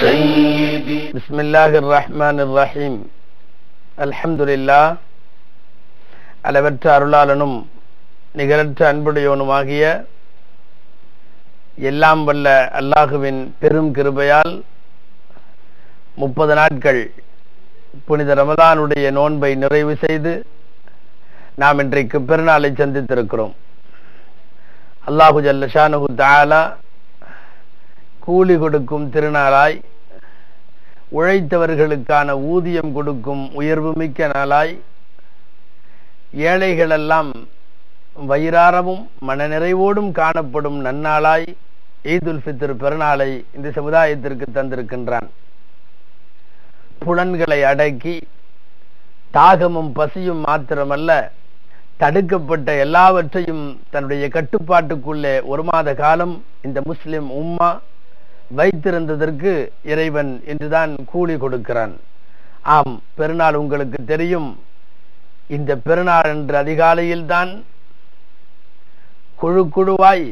سيدي بسم الله الرحمن الرحيم الحمد لله அளவற்ற அருளாளனும் நிகரற்ற அன்புடையவனுமாகிய எல்லாம் வல்ல அல்லாஹுவின் பெரும் கிருபையால் முப்பது நாட்கள் புனித ரமதானுடைய நோன்பை நிறைவு செய்து நாம் இன்றைக்கு பெருநாளை சந்தித்திருக்கிறோம் அல்லாஹு ஜல்ல ஷானுஹு தஆலா கூலி கொடுக்கும் திருநாளாய் உழைத்தவர்களுக்கான ஊதியம் கொடுக்கும் உயர்வுமிக்க நாளாய் ஏழைகளெல்லாம் வயிறாரமும் மனநிறைவோடும் காணப்படும் நன்னாளாய் ஈதுல் ஃபித்ர் பெருநாளை இந்த சமுதாயத்திற்கு தந்திருக்கின்றான். புலன்களை அடக்கி தாகமும் பசியும் மாத்திரமல்ல தடுக்கப்பட்ட எல்லாவற்றையும் தன்னுடைய கட்டுப்பாட்டுக்குள்ளே ஒரு மாத காலம் இந்த முஸ்லிம் உம்மா வைத்திருந்ததற்கு இறைவன் என்றுதான் கூலி கொடுக்கிறான். ஆம் பெருநாள் உங்களுக்கு தெரியும். இந்த பெருநாள் என்று அதிகாலையில் தான் குழு குழுவாய்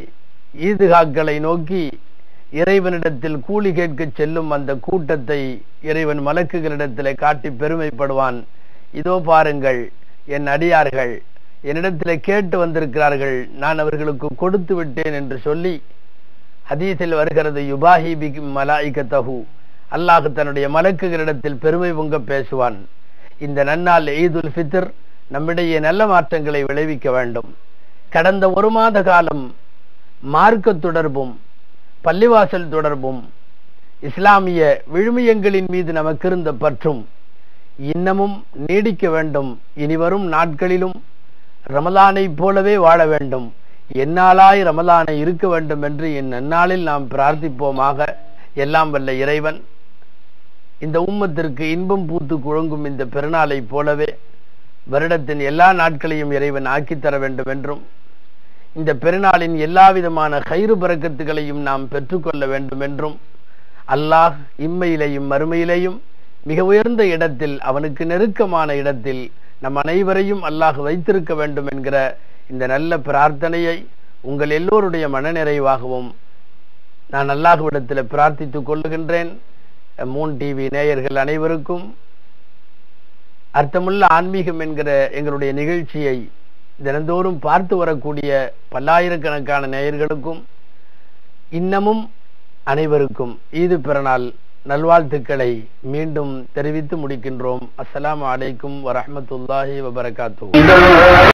ஈதுகாக்களை நோக்கி இறைவனிடத்தில் கூலி கேட்க செல்லும் அந்த கூட்டத்தை இறைவன் மலக்குகளிடத்திலே காட்டி பெருமைப்படுவான். இதோ பாருங்கள் என் அடியார்கள் என்னிடத்தில் கேட்டு வந்திருக்கிறார்கள். நான் அவர்களுக்கு கொடுத்து விட்டேன் என்று சொல்லி ஹதீஸில் வருகிறது யுபாஹி மலாய்க மலாய்கத்தஹு அல்லாஹ் தன்னுடைய மலக்குகளிடத்தில் பெருமை பொங்க பேசுவான். இந்த நன்னால் ஈதுல் ஃபித்ர் நம்மிடையே நல்ல மாற்றங்களை விளைவிக்க வேண்டும். கடந்த ஒரு மாத காலம் மார்க்க தொடர்பும் பள்ளிவாசல் தொடர்பும் இஸ்லாமிய விழுமியங்களின் மீது நமக்கு இருந்த பற்றும் இன்னமும் நீடிக்க வேண்டும். இனிவரும் நாட்களிலும் ரமலானை போலவே வாழ வேண்டும். என்னாலாய் ரமலானை இருக்க வேண்டும் என்று என் நன்னாளில் நாம் பிரார்த்திப்போமாக. எல்லாம் வல்ல இறைவன். இந்த உம்மத்திற்கு இன்பம் பூத்து குழங்கும் இந்த பெருநாளை போலவே வருடத்தின் எல்லா நாட்களையும் இறைவன் ஆக்கித் தர வேண்டும் என்றும் இந்த பெருநாளின் எல்லா விதமான கயிறு பறக்கத்துகளையும் நாம் பெற்றுக்கொள்ள வேண்டும் என்றும் அல்லாஹ் இம்மையிலையும் மறுமையிலையும் மிக உயர்ந்த இடத்தில் அவனுக்கு நெருக்கமான இடத்தில் நம் அனைவரையும் அல்லாஹ் வைத்திருக்க வேண்டும் என்கிற இந்த நல்ல பிரார்த்தனையை உங்கள் எல்லோருடைய மனநிறைவாகவும் நான் அல்லாஹுவிடத்தில் பிரார்த்தித்துக் கொள்ளுகின்றேன். மூன் டிவி நேயர்கள் அனைவருக்கும் அர்த்தமுள்ள ஆன்மீகம் என்கிற எங்களுடைய நிகழ்ச்சியை தினந்தோறும் பார்த்து வரக்கூடிய பல்லாயிரக்கணக்கான நேயர்களுக்கும் இன்னமும் அனைவருக்கும் ஈது பிறநாள் நல்வாழ்த்துக்களை மீண்டும் தெரிவித்து முடிக்கின்றோம். அஸ்லாம் அலைக்கும் வரமத்துல்லாஹி வபரகாத்து